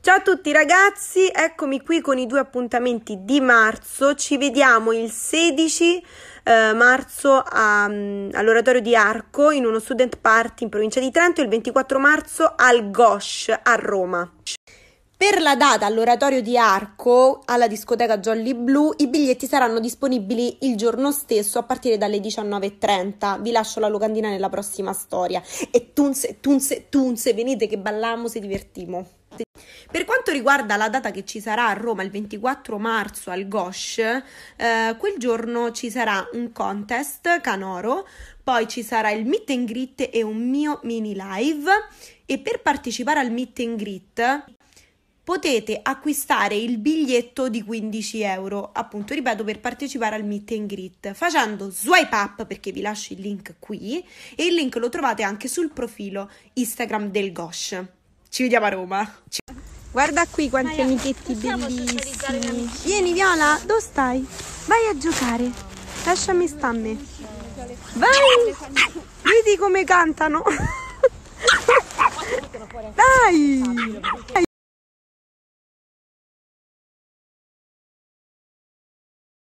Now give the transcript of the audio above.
Ciao a tutti ragazzi, eccomi qui con i due appuntamenti di marzo. Ci vediamo il 16 eh, marzo a, all'oratorio di Arco in uno student party in provincia di Trento e il 24 marzo al Gosh a Roma. Per la data all'oratorio di Arco alla discoteca Jolly Blue i biglietti saranno disponibili il giorno stesso a partire dalle 19.30. Vi lascio la locandina nella prossima storia. E tunse, tunse, tunse, venite che balliamo, se divertimo. Per quanto riguarda la data che ci sarà a Roma il 24 marzo al Gosh, eh, quel giorno ci sarà un contest canoro, poi ci sarà il meet and greet e un mio mini live e per partecipare al meet and greet potete acquistare il biglietto di 15 euro, appunto ripeto per partecipare al meet and greet facendo swipe up perché vi lascio il link qui e il link lo trovate anche sul profilo Instagram del Gosh. Ci vediamo a Roma. Guarda qui quanti amichetti bellissimi. Vieni Viola, dove stai? Vai a giocare. Lasciami sta a me. Vai! Vedi come cantano. Dai!